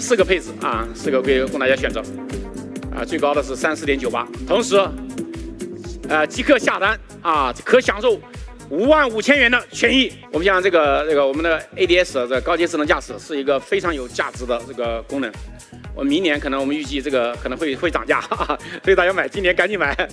四个配置啊，四个可以供大家选择，啊最高的是三四点九八，同时，呃即刻下单啊可享受五万五千元的权益。我们像这个这个我们的 ADS 这高级智能驾驶是一个非常有价值的这个功能，我明年可能我们预计这个可能会会涨价，哈哈所以大家买今年赶紧买。